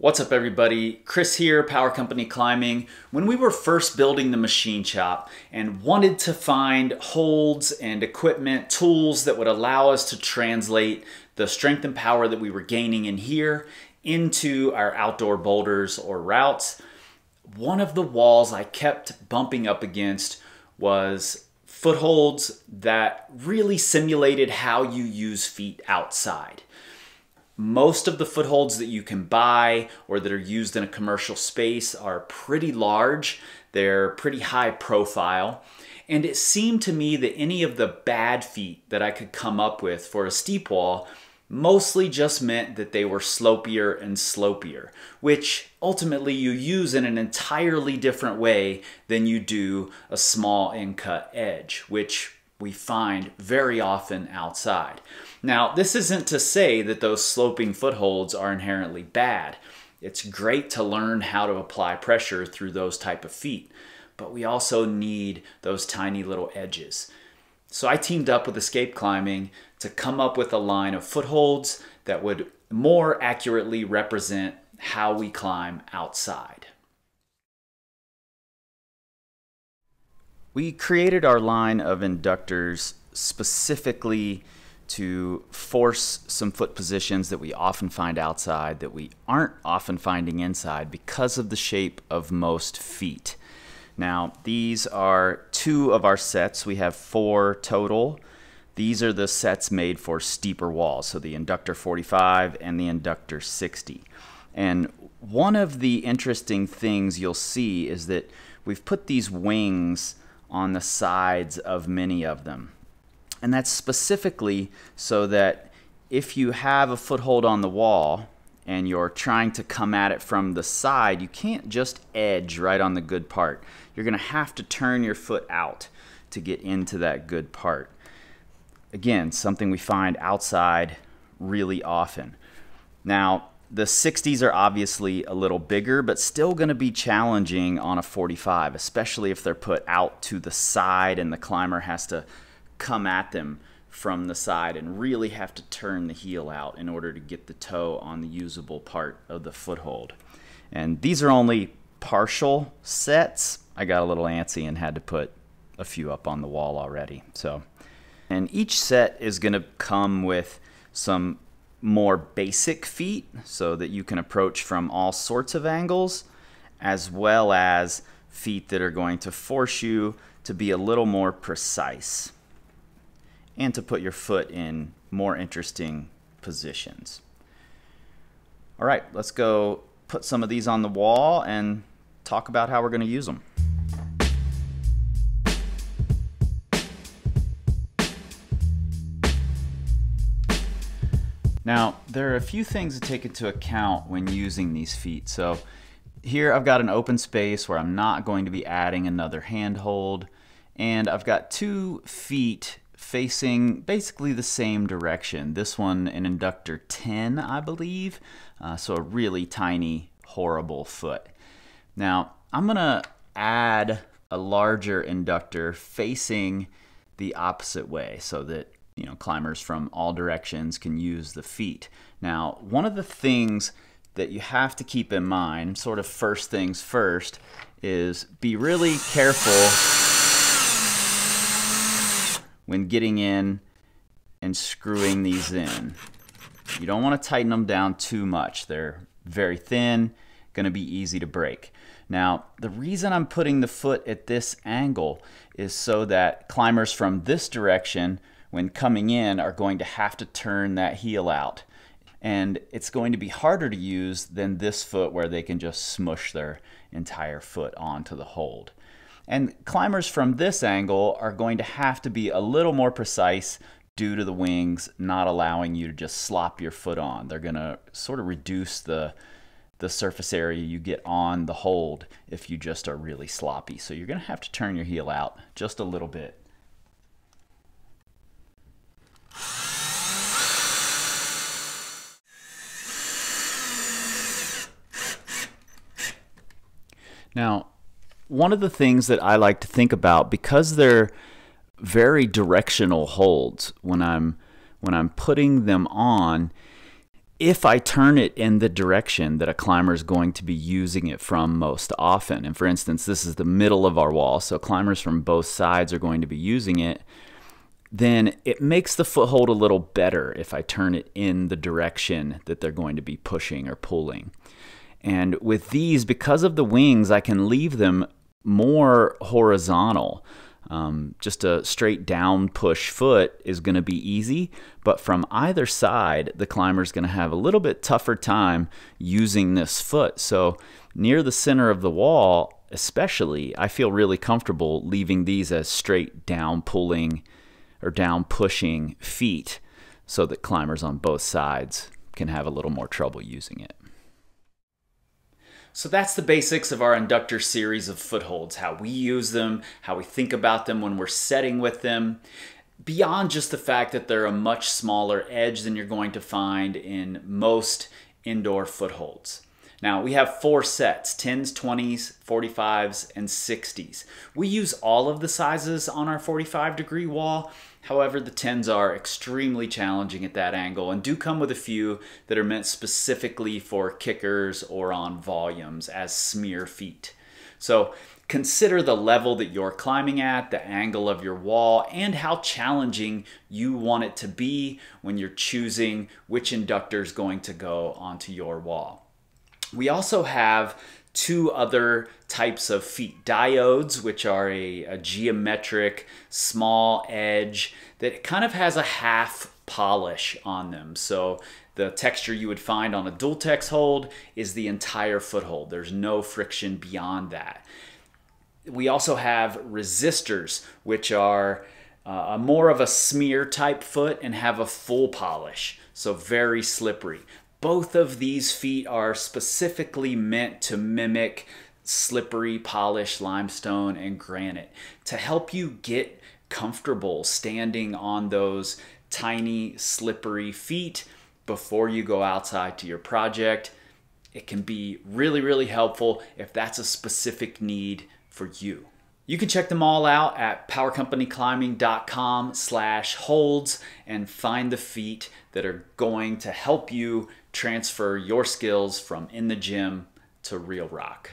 What's up everybody? Chris here, Power Company Climbing. When we were first building the machine shop and wanted to find holds and equipment, tools that would allow us to translate the strength and power that we were gaining in here into our outdoor boulders or routes, one of the walls I kept bumping up against was footholds that really simulated how you use feet outside. Most of the footholds that you can buy or that are used in a commercial space are pretty large. They're pretty high profile. And it seemed to me that any of the bad feet that I could come up with for a steep wall mostly just meant that they were slopier and slopier, which ultimately you use in an entirely different way than you do a small in cut edge, which we find very often outside. Now, this isn't to say that those sloping footholds are inherently bad. It's great to learn how to apply pressure through those type of feet, but we also need those tiny little edges. So I teamed up with Escape Climbing to come up with a line of footholds that would more accurately represent how we climb outside. We created our line of inductors specifically to force some foot positions that we often find outside that we aren't often finding inside because of the shape of most feet. Now, these are two of our sets. We have four total. These are the sets made for steeper walls, so the Inductor 45 and the Inductor 60. And one of the interesting things you'll see is that we've put these wings on the sides of many of them. And that's specifically so that if you have a foothold on the wall and you're trying to come at it from the side, you can't just edge right on the good part. You're going to have to turn your foot out to get into that good part. Again, something we find outside really often. Now, the 60s are obviously a little bigger, but still going to be challenging on a 45, especially if they're put out to the side and the climber has to come at them from the side and really have to turn the heel out in order to get the toe on the usable part of the foothold. And these are only partial sets. I got a little antsy and had to put a few up on the wall already. So, and each set is going to come with some more basic feet so that you can approach from all sorts of angles, as well as feet that are going to force you to be a little more precise and to put your foot in more interesting positions. All right, let's go put some of these on the wall and talk about how we're going to use them. Now, there are a few things to take into account when using these feet. So here I've got an open space where I'm not going to be adding another handhold. And I've got two feet facing basically the same direction. This one an inductor 10, I believe. Uh, so a really tiny, horrible foot. Now, I'm going to add a larger inductor facing the opposite way so that you know, climbers from all directions can use the feet. Now, one of the things that you have to keep in mind, sort of first things first, is be really careful when getting in and screwing these in. You don't want to tighten them down too much. They're very thin, going to be easy to break. Now, the reason I'm putting the foot at this angle is so that climbers from this direction when coming in are going to have to turn that heel out. And it's going to be harder to use than this foot where they can just smush their entire foot onto the hold. And climbers from this angle are going to have to be a little more precise due to the wings not allowing you to just slop your foot on. They're going to sort of reduce the the surface area you get on the hold if you just are really sloppy. So you're going to have to turn your heel out just a little bit. Now, one of the things that I like to think about because they're very directional holds when I'm when I'm putting them on if I turn it in the direction that a climber is going to be using it from most often, and for instance, this is the middle of our wall, so climbers from both sides are going to be using it, then it makes the foothold a little better if I turn it in the direction that they're going to be pushing or pulling. And with these, because of the wings, I can leave them more horizontal. Um, just a straight down push foot is going to be easy, but from either side, the climber is going to have a little bit tougher time using this foot. So near the center of the wall, especially, I feel really comfortable leaving these as straight down pulling or down pushing feet so that climbers on both sides can have a little more trouble using it. So that's the basics of our inductor series of footholds, how we use them, how we think about them when we're setting with them. Beyond just the fact that they're a much smaller edge than you're going to find in most indoor footholds. Now we have four sets 10s, 20s, 45s, and 60s. We use all of the sizes on our 45 degree wall. However, the 10s are extremely challenging at that angle and do come with a few that are meant specifically for kickers or on volumes as smear feet. So consider the level that you're climbing at, the angle of your wall, and how challenging you want it to be when you're choosing which inductor is going to go onto your wall. We also have two other types of feet diodes, which are a, a, geometric small edge that kind of has a half polish on them. So the texture you would find on a Dualtex hold is the entire foothold. There's no friction beyond that. We also have resistors, which are uh, more of a smear type foot and have a full polish, so very slippery. Both of these feet are specifically meant to mimic slippery polished limestone and granite to help you get comfortable standing on those tiny slippery feet before you go outside to your project. It can be really, really helpful if that's a specific need for you. You can check them all out at powercompanyclimbing.com slash holds and find the feet that are going to help you transfer your skills from in the gym to real rock.